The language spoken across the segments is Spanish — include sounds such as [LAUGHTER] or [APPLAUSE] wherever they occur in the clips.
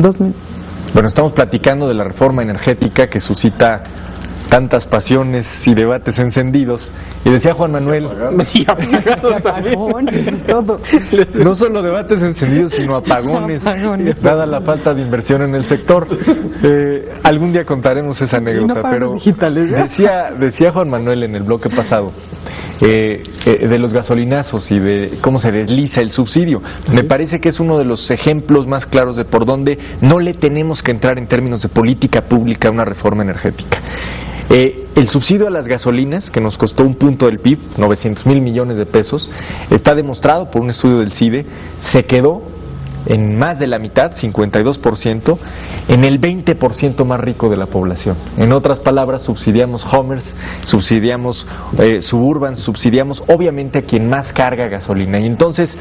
Dos. Bueno, estamos platicando de la reforma energética que suscita tantas pasiones y debates encendidos. Y decía Juan Manuel, Sí, apagones, [LAUGHS] [LAUGHS] todo. [LAUGHS] no solo debates encendidos, sino apagones, Apagones. dada la falta de inversión en el sector. Eh, algún día contaremos esa anécdota, pero digitales, ¿ya? decía, decía Juan Manuel en el bloque pasado eh, eh, de los gasolinazos y de cómo se desliza el subsidio. Me parece que es uno de los ejemplos más claros de por dónde no le tenemos que entrar en términos de política pública a una reforma energética. Eh, el subsidio a las gasolinas, que nos costó un punto del PIB, 900 mil millones de pesos, está demostrado por un estudio del CIDE, se quedó en más de la mitad, 52%, en el 20% más rico de la población. En otras palabras, subsidiamos Homers, subsidiamos eh, Suburban, subsidiamos obviamente a quien más carga gasolina. Y entonces,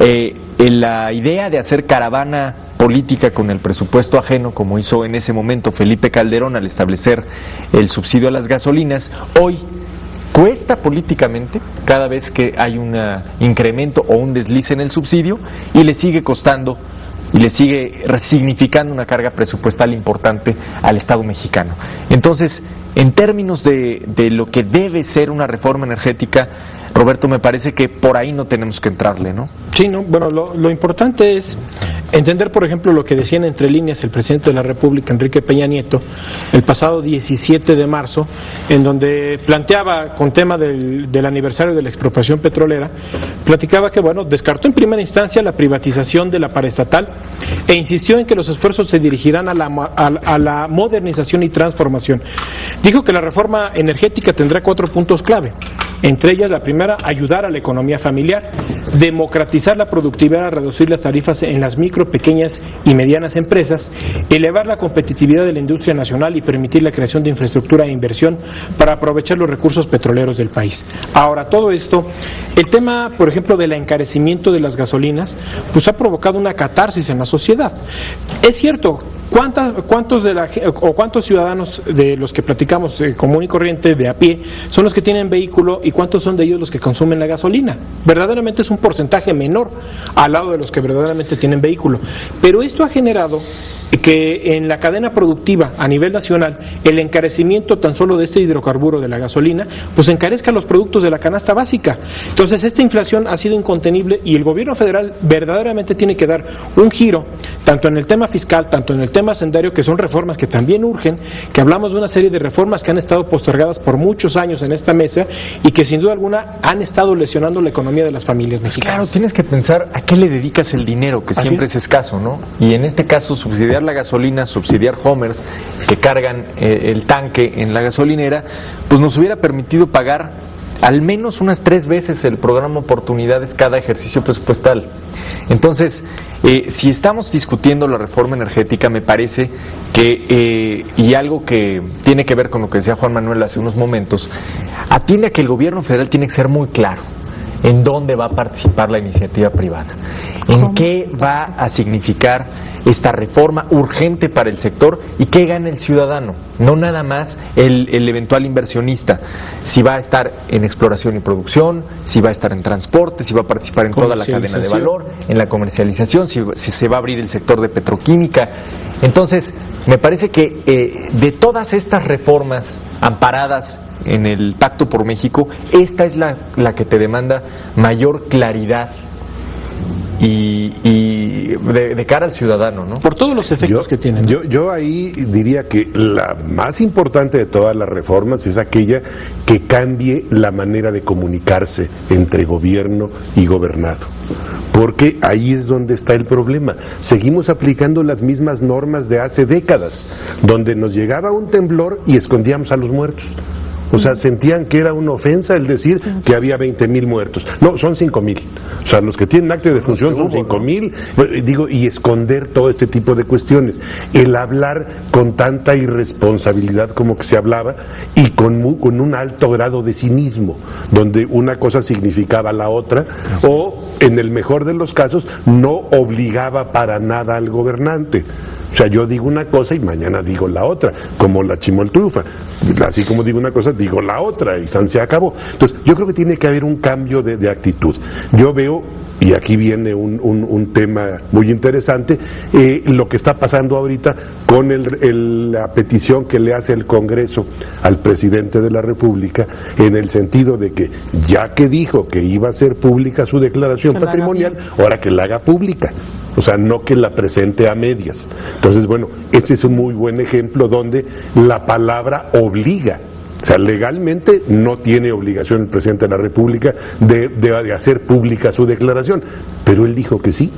eh, la idea de hacer caravana política con el presupuesto ajeno, como hizo en ese momento Felipe Calderón al establecer el subsidio a las gasolinas, hoy cuesta políticamente cada vez que hay un incremento o un deslice en el subsidio y le sigue costando y le sigue significando una carga presupuestal importante al Estado mexicano. Entonces, en términos de, de lo que debe ser una reforma energética, Roberto, me parece que por ahí no tenemos que entrarle, ¿no? Sí, no, bueno, lo, importante es entender, por ejemplo, lo que decían entre líneas el presidente de la República, Enrique Peña Nieto, el pasado 17 de marzo, en donde planteaba, con tema del, del aniversario de la expropiación petrolera, platicaba que, bueno, descartó en primera instancia la privatización de la paraestatal e insistió en que los esfuerzos se dirigirán a la, a la modernización y transformación. Dijo que la reforma energética tendrá cuatro puntos clave. Entre ellas, la primera, ayudar a la economía familiar, democratizar la productividad, reducir las tarifas en las micro, pequeñas y medianas empresas, elevar la competitividad de la industria nacional y permitir la creación de infraestructura e inversión para aprovechar los recursos petroleros del país. Ahora, todo esto, el tema, por ejemplo, del encarecimiento de las gasolinas, pues ha provocado una catarsis en la sociedad. Es cierto, ¿Cuántas, ¿Cuántos de la, o cuántos ciudadanos de los que platicamos eh, común y corriente de a pie son los que tienen vehículo y cuántos son de ellos los que consumen la gasolina? Verdaderamente es un porcentaje menor al lado de los que verdaderamente tienen vehículo. Pero esto ha generado que en la cadena productiva a nivel nacional el encarecimiento tan solo de este hidrocarburo de la gasolina pues encarezca los productos de la canasta básica. Entonces esta inflación ha sido incontenible y el gobierno federal verdaderamente tiene que dar un giro tanto en el tema fiscal, tanto en el tema sendario, que son reformas que también urgen, que hablamos de una serie de reformas que han estado postergadas por muchos años en esta mesa y que sin duda alguna han estado lesionando la economía de las familias Claro, mexicanas. tienes que pensar a qué le dedicas el dinero, que siempre es. es. escaso, ¿no? Y en este caso, subsidiar la gasolina, subsidiar Homers, que cargan eh, el tanque en la gasolinera, pues nos hubiera permitido pagar al menos unas tres veces el programa Oportunidades cada ejercicio presupuestal. Entonces, eh, si estamos discutiendo la reforma energética, me parece que, eh, y algo que tiene que ver con lo que decía Juan Manuel hace unos momentos, atiende a que el gobierno federal tiene que ser muy claro en dónde va a participar la iniciativa privada, en qué va a significar esta reforma urgente para el sector y qué gana el ciudadano, no nada más el, el eventual inversionista, si va a estar en exploración y producción, si va a estar en transporte, si va a participar en toda la cadena de valor, en la comercialización, si, si se va a abrir el sector de petroquímica. Entonces, me parece que eh, de todas estas reformas amparadas en el Pacto por México, esta es la, la que te demanda mayor claridad y, y de, de cara al ciudadano, ¿no? Por todos los efectos que tienen. Yo, yo ahí diría que la más importante de todas las reformas es aquella que cambie la manera de comunicarse entre gobierno y gobernado. Porque ahí es donde está el problema. Seguimos aplicando las mismas normas de hace décadas, donde nos llegaba un temblor y escondíamos a los muertos. O sea, sentían que era una ofensa el decir que había 20 mil muertos. No, son 5 mil. O sea, los que tienen acta de defunción son 5 mil. Digo, y esconder todo este tipo de cuestiones. El hablar con tanta irresponsabilidad como que se hablaba y con, mu- con un alto grado de cinismo, donde una cosa significaba la otra, o en el mejor de los casos, no obligaba para nada al gobernante. O sea, yo digo una cosa y mañana digo la otra, como la chimoltrufa. Así como digo una cosa, digo la otra y San se acabó. Entonces, yo creo que tiene que haber un cambio de, de actitud. Yo veo y aquí viene un, un, un tema muy interesante, eh, lo que está pasando ahorita con el, el- la petición que le hace el Congreso al presidente de la República, en el sentido de que ya que dijo que iba a ser pública su declaración patrimonial, ahora que la haga pública. O sea, no que la presente a medias. Entonces, bueno, este es un muy buen ejemplo donde la palabra obliga. O sea, legalmente no tiene obligación el presidente de la República de, de- de hacer pública su declaración, pero él dijo que sí.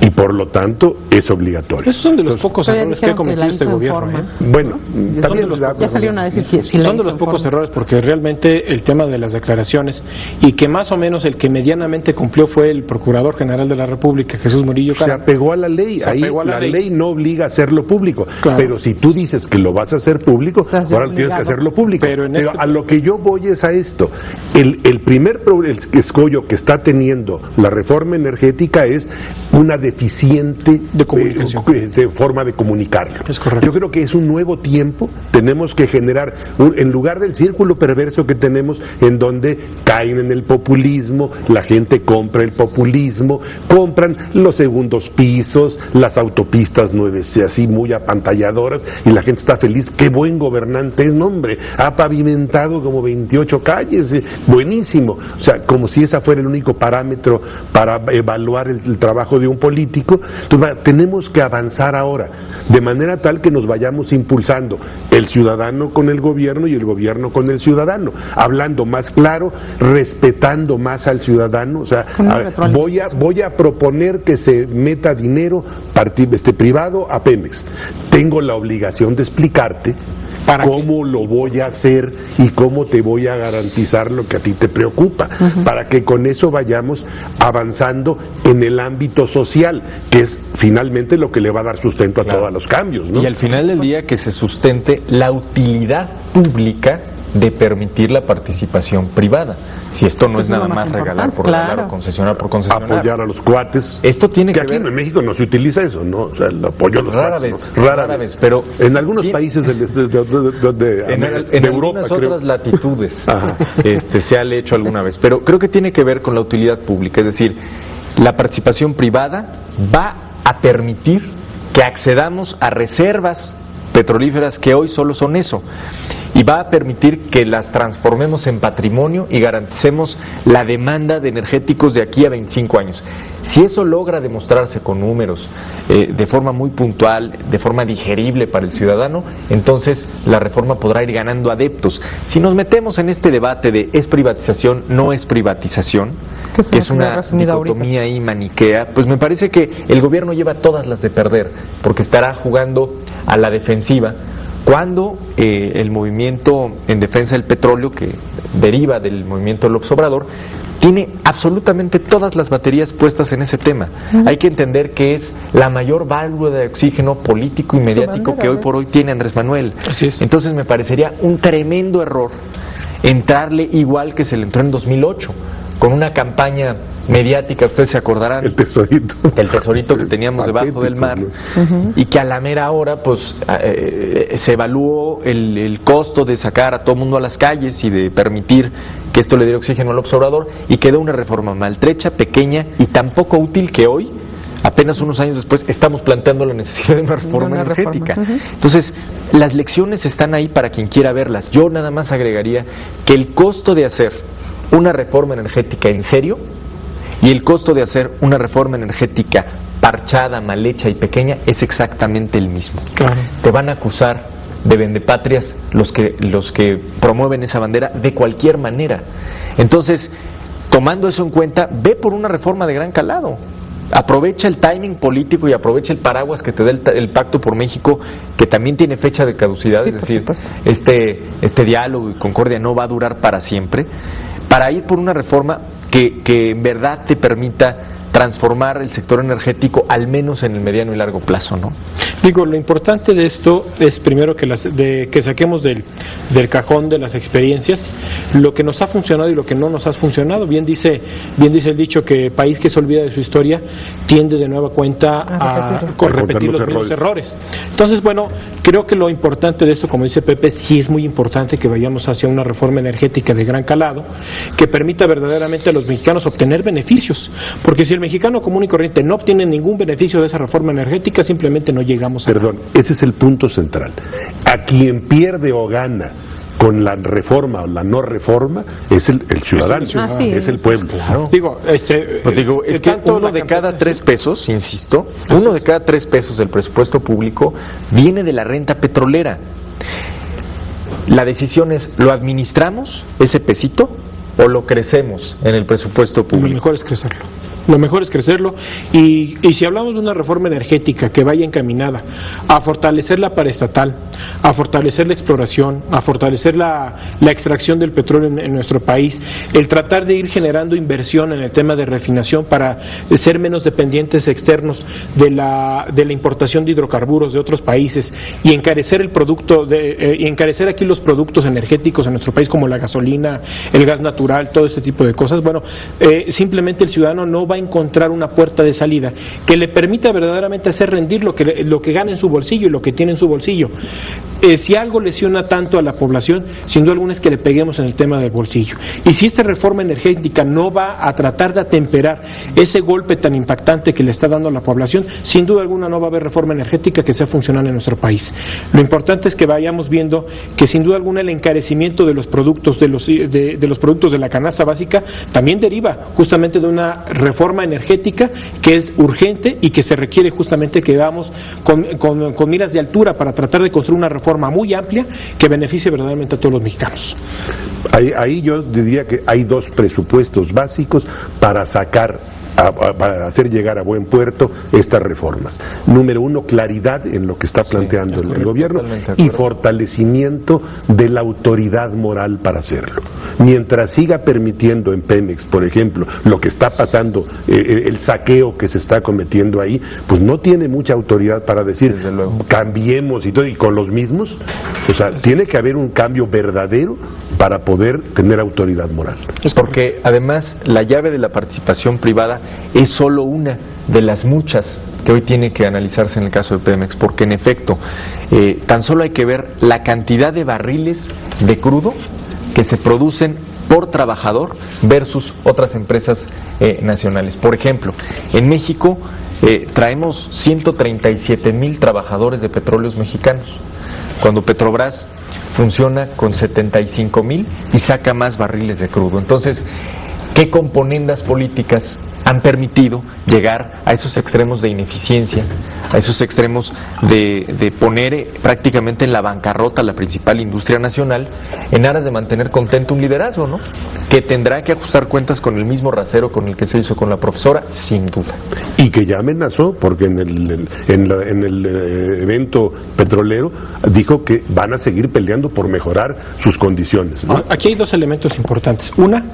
Y por lo tanto es obligatorio. Esos son de los pocos Pero errores que ha cometido este gobierno. ¿eh? Bueno, también de los Ya salieron a decir que sí la Son de los pocos forma. errores porque realmente el tema de las declaraciones y que más o menos el que medianamente cumplió fue el Procurador General de la República, Jesús Murillo se Caram. apegó a la ley. Se Ahí la la, ley. ley. no obliga a hacerlo público. Claro. Pero si tú dices que lo vas a hacer público, Estás ahora tienes que hacerlo público. Pero en este- a lo que yo voy es a esto. El, el primer el escollo que está teniendo la reforma energética es una deficiente De comunicación. eh, de forma de comunicarlo. Es correcto. Yo creo que es un nuevo tiempo. Tenemos que generar, un- en lugar del círculo perverso que tenemos, en donde caen en el populismo, la gente compra el populismo, compran los segundos pisos, las autopistas nuevas, así muy apantalladoras, y la gente está feliz. Qué buen gobernante es, no, hombre. Ha pavimentado como 28 calles, eh, buenísimo. O sea, como si esa fuera el único parámetro para evaluar el, el trabajo de un político. Entonces, va, tenemos que avanzar ahora, de manera tal que nos vayamos impulsando el ciudadano con el gobierno y el gobierno con el ciudadano, hablando más claro, respetando más al ciudadano. O sea, a- voy a, voy a proponer que se meta dinero parti- este, privado a Pemex. Tengo la obligación de explicarte ¿Para qué? cómo lo voy a hacer y cómo te voy a garantizar lo que a ti te preocupa, para que con eso vayamos avanzando en el ámbito social, que es finalmente lo que le va a dar sustento a Claro. todos los cambios. ¿no? Y al final del día que se sustente la utilidad pública de permitir la participación privada. Si esto no es nada más más regalar por claro. regalar o concesionar por concesionar. apoyar a los cuates. Esto tiene que aquí ver- en México no se utiliza eso, ¿no? O sea, el apoyo a los Rara cuates. vez, ¿no? Rara, rara vez. vez, pero- en algunos países del este- de, de- de- de- en, de- en de Europa, algunas creo. otras latitudes [LAUGHS] este, se ha hecho alguna vez, pero creo que tiene que ver con la utilidad pública, es decir, la participación privada va a permitir que accedamos a reservas petrolíferas que hoy solo son eso y va a permitir que las transformemos en patrimonio y garanticemos la demanda de energéticos de aquí a 25 años. Si eso logra demostrarse con números eh, de forma muy puntual, de forma digerible para el ciudadano, entonces la reforma podrá ir ganando adeptos. Si nos metemos en este debate de es privatización, no es privatización, Que es una dicotomía ahí maniquea, pues me parece que el gobierno lleva todas las de perder, porque estará jugando a la defensiva cuando eh, el movimiento en defensa del petróleo, que deriva del movimiento López Obrador, tiene absolutamente todas las baterías puestas en ese tema. Hay que entender que es la mayor válvula de oxígeno político y mediático que hoy por hoy tiene Andrés Manuel. Así es. Entonces me parecería un tremendo error entrarle igual que se le entró en 2008, con una campaña mediática, ustedes se acordarán, El tesorito. el tesorito que teníamos debajo del mar y que a la mera hora pues eh, se evaluó el, el costo de sacar a todo mundo a las calles y de permitir que esto le diera oxígeno al observador y quedó una reforma maltrecha, pequeña y tan poco útil que hoy apenas unos años después estamos planteando la necesidad de una reforma una reforma, energética. Entonces, las lecciones están ahí para quien quiera verlas. Yo nada más agregaría que el costo de hacer una reforma energética en serio y el costo de hacer una reforma energética parchada, mal hecha y pequeña es exactamente el mismo. Claro. Te van a acusar de vendepatrias los que, los que promueven esa bandera de cualquier manera. Entonces, tomando eso en cuenta, ve por una reforma de gran calado. Aprovecha el timing político y aprovecha el paraguas que te da el, el Pacto por México, que también tiene fecha de caducidad, Sí, es decir, supuesto. este, este diálogo y concordia no va a durar para siempre, para ir por una reforma que, que en verdad te permita transformar el sector energético, al menos en el mediano y largo plazo, ¿no? Digo, lo importante de esto es primero que, las, de, que saquemos del, del cajón de las experiencias lo que nos ha funcionado y lo que no nos ha funcionado. Bien dice, bien dice el dicho que país que se olvida de su historia tiende de nueva cuenta a, repetir. A los los mismos errores. Entonces, bueno, creo que lo importante de esto, como dice Pepe, sí es muy importante que vayamos hacia una reforma energética de gran calado que permita verdaderamente a los mexicanos obtener beneficios. Porque si el mexicano común y corriente no obtiene ningún beneficio de esa reforma energética, simplemente no llegamos a Perdón, ese es el punto central. A quien pierde o gana con la reforma o la no reforma es el, el ciudadano, es es. el pueblo. Claro. Digo, este, Pues digo, eh, es que tanto uno de cada tres pesos, insisto, uno de cada tres pesos del presupuesto público viene de la renta petrolera. La decisión es, ¿lo administramos, ese pesito, o lo crecemos en el presupuesto Lo público? mejor es crecerlo. Lo mejor es crecerlo. Y, y si hablamos de una reforma energética que vaya encaminada a fortalecer la paraestatal, a fortalecer la exploración, a fortalecer la, la extracción del petróleo en, nuestro país, el tratar de ir generando inversión en el tema de refinación para ser menos dependientes externos de la, de la importación de hidrocarburos de otros países y encarecer el producto de, eh, y encarecer aquí los productos energéticos en nuestro país como la gasolina, el gas natural, todo este tipo de cosas. Bueno, eh, simplemente el ciudadano no va encontrar una puerta de salida que le permita verdaderamente hacer rendir lo que, lo que gana en su bolsillo y lo que tiene en su bolsillo. Eh, si algo lesiona tanto a la población, sin duda alguna es que le peguemos en el tema del bolsillo. Y si esta reforma energética no va a tratar de atemperar ese golpe tan impactante que le está dando a la población, sin duda alguna no va a haber reforma energética que sea funcional en nuestro país. Lo importante es que vayamos viendo que sin duda alguna el encarecimiento de los productos de los, de los productos de la canasta básica también deriva justamente de una reforma energética que es urgente y que se requiere justamente que vamos con, con- con miras de altura para tratar de construir una reforma muy amplia que beneficie verdaderamente a todos los mexicanos. Ahí, ahí yo diría que hay dos presupuestos básicos para sacar, a- a- para hacer llegar a buen puerto estas reformas. Número uno, claridad en lo que está planteando el, el gobierno y fortalecimiento de la autoridad moral para hacerlo. Mientras siga permitiendo en Pemex, por ejemplo, lo que está pasando, eh, eh, el saqueo que se está cometiendo ahí, pues no tiene mucha autoridad para decir cambiemos y todo, y con los mismos. O sea, tiene que haber un cambio verdadero para poder tener autoridad moral. Porque además la llave de la participación privada es solo una de las muchas que hoy tiene que analizarse en el caso de Pemex, porque en efecto, eh, tan solo hay que ver la cantidad de barriles de crudo que se producen por trabajador versus otras empresas eh, nacionales. Por ejemplo, en México eh, traemos 137 mil trabajadores de petróleos mexicanos, cuando Petrobras funciona con 75 mil y saca más barriles de crudo. Entonces, ¿qué componendas políticas han permitido llegar a esos extremos de ineficiencia, a esos extremos de, de poner eh, prácticamente en la bancarrota la principal industria nacional en aras de mantener contento un liderazgo, ¿no? Que tendrá que ajustar cuentas con el mismo rasero con el que se hizo con la profesora, sin duda. y que ya amenazó, porque en el, en la- en el, eh, evento petrolero dijo que van a seguir peleando por mejorar sus condiciones. ¿no? Aquí hay dos elementos importantes. Una,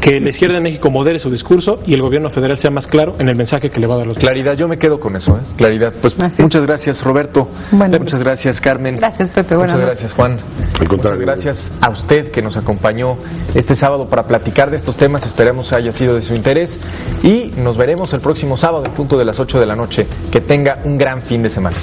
que la izquierda de México modere su discurso y el gobierno federal sea más claro en el mensaje que le va a dar a los Claridad, yo me quedo con eso, ¿eh? Claridad. Pues muchas gracias, Roberto. Buenas muchas gracias, Carmen. Gracias, Pepe. Buenas Muchas gracias, Juan. Al contrario. Muchas gracias a usted que nos acompañó este sábado para platicar de estos temas. Esperamos haya sido de su interés. Y nos veremos el próximo sábado en punto de las 8 de la noche. Que tenga un gran fin de semana.